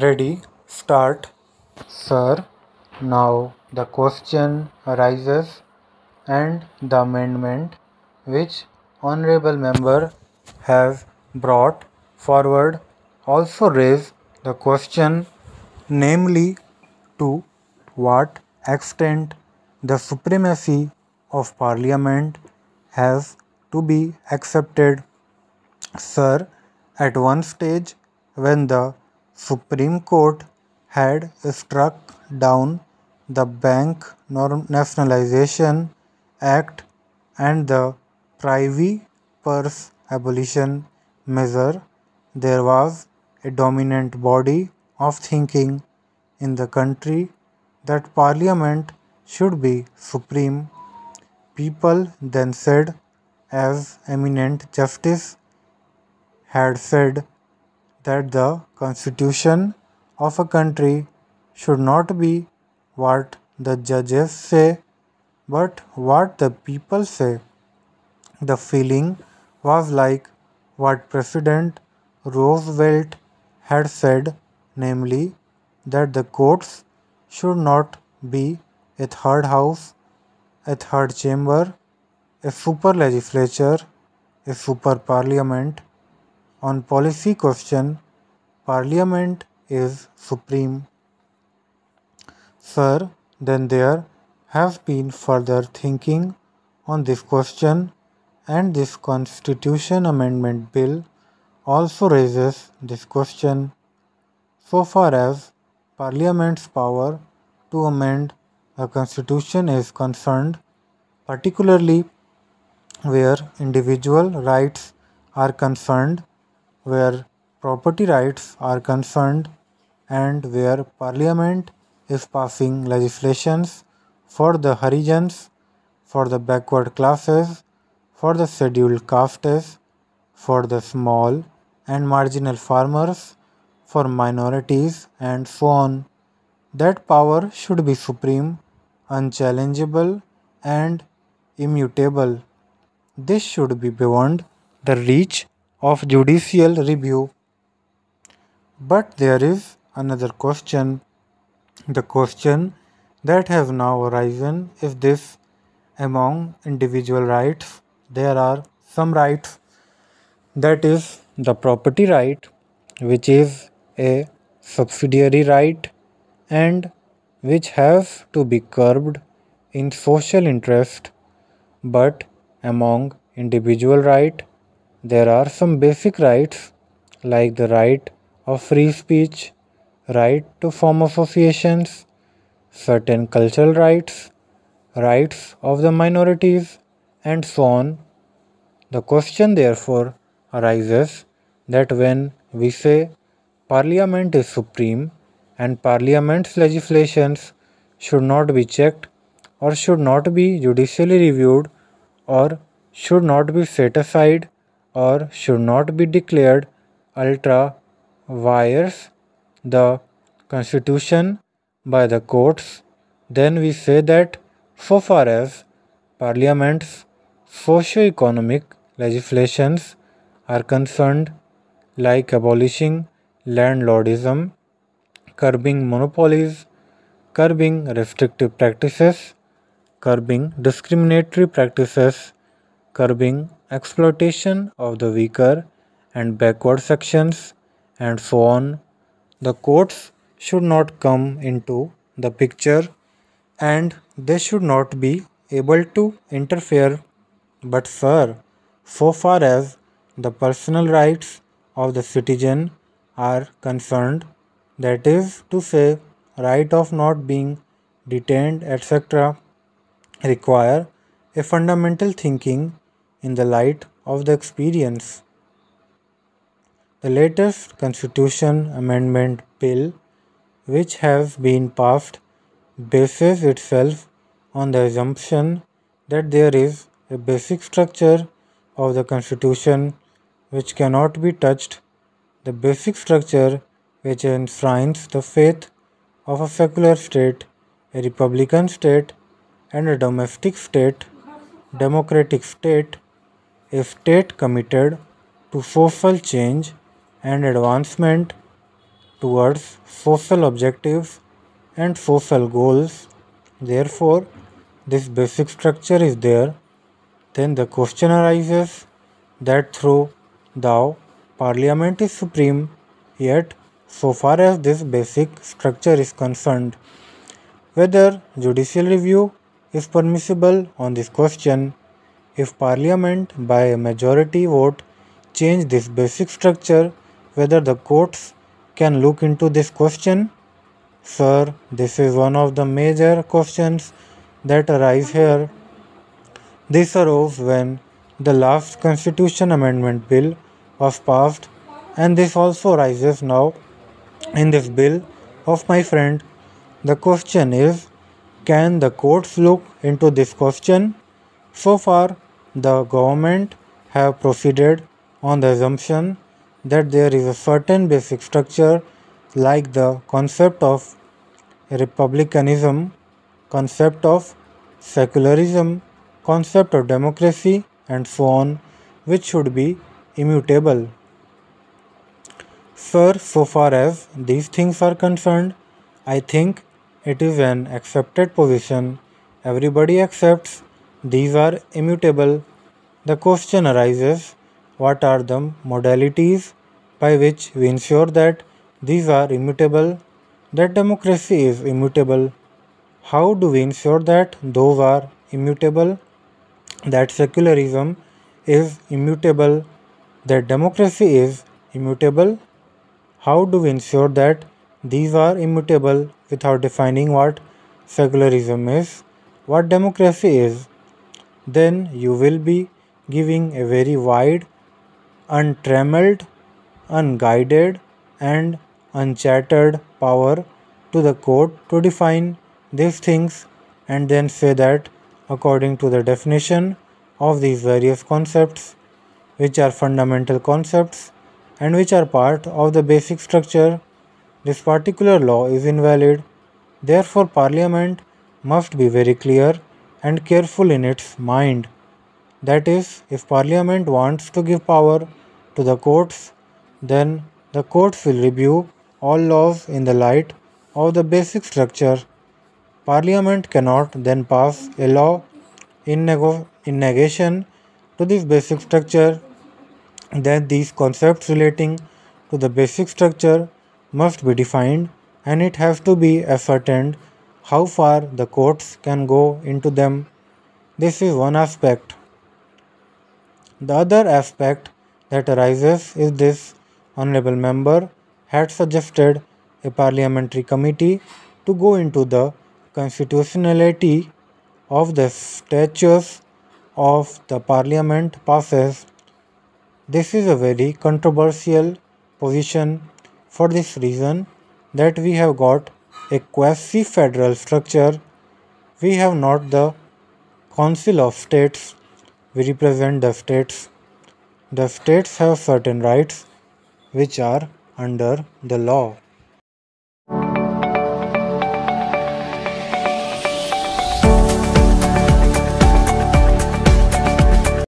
Ready, start. Sir, now the question arises and the amendment which honorable member has brought forward also raise the question namely to what extent the supremacy of parliament has to be accepted Sir, at one stage when the Supreme Court had struck down the Bank Nationalisation Act and the Privy Purse Abolition measure, there was a dominant body of thinking in the country that Parliament should be supreme. People then said, as eminent justice had said that the constitution of a country should not be what the judges say but what the people say. The feeling was like what President Roosevelt had said, namely, that the courts should not be a third house, a third chamber, a super legislature, a super parliament, on policy question, Parliament is supreme. Sir, then there has been further thinking on this question and this Constitution Amendment Bill also raises this question so far as Parliament's power to amend a constitution is concerned, particularly where individual rights are concerned where property rights are concerned and where Parliament is passing legislations for the Harijans, for the backward classes, for the scheduled castes, for the small and marginal farmers, for minorities, and so on. That power should be supreme, unchallengeable, and immutable. This should be beyond the reach of judicial review. But there is another question. The question that has now arisen is this among individual rights, there are some rights that is the property right, which is a subsidiary right and which has to be curbed in social interest, but among individual right there are some basic rights like the right of free speech, right to form associations, certain cultural rights, rights of the minorities, and so on. The question therefore arises that when we say Parliament is supreme and Parliament's legislations should not be checked or should not be judicially reviewed or should not be set aside or should not be declared ultra vires the constitution by the courts, then we say that so far as parliament's socio-economic legislations are concerned, like abolishing landlordism, curbing monopolies, curbing restrictive practices, curbing discriminatory practices, curbing exploitation of the weaker and backward sections, and so on. The courts should not come into the picture and they should not be able to interfere. But, sir, so far as the personal rights of the citizen are concerned, that is to say, right of not being detained, etc., require a fundamental thinking in the light of the experience. The latest Constitution Amendment Bill, which has been passed, bases itself on the assumption that there is a basic structure of the Constitution which cannot be touched, the basic structure which enshrines the faith of a secular state, a republican state, and a domestic state, democratic state a state committed to social change and advancement towards social objectives and social goals. Therefore, this basic structure is there. Then the question arises that through thou parliament is supreme, yet so far as this basic structure is concerned, whether judicial review is permissible on this question if parliament by a majority vote change this basic structure whether the courts can look into this question? Sir this is one of the major questions that arise here. This arose when the last constitution amendment bill was passed and this also arises now. In this bill of my friend the question is can the courts look into this question? So far, the government have proceeded on the assumption that there is a certain basic structure like the concept of republicanism, concept of secularism, concept of democracy and so on which should be immutable. Sir, so far as these things are concerned, I think it is an accepted position. Everybody accepts these are immutable. The question arises what are the modalities by which we ensure that these are immutable, that democracy is immutable? How do we ensure that those are immutable, that secularism is immutable, that democracy is immutable? How do we ensure that these are immutable without defining what secularism is, what democracy is, then you will be giving a very wide, untrammeled, unguided, and unchartered power to the court to define these things and then say that according to the definition of these various concepts, which are fundamental concepts and which are part of the basic structure this particular law is invalid. Therefore, Parliament must be very clear and careful in its mind. That is, if Parliament wants to give power to the courts, then the courts will review all laws in the light of the basic structure. Parliament cannot then pass a law in, nego- in negation to this basic structure. Then these concepts relating to the basic structure must be defined and it has to be ascertained how far the courts can go into them. This is one aspect. The other aspect that arises is this honorable member had suggested a parliamentary committee to go into the constitutionality of the statutes of the parliament passes. This is a very controversial position for this reason that we have got a quasi-federal structure, we have not the Council of States, we represent the states. The states have certain rights which are under the law.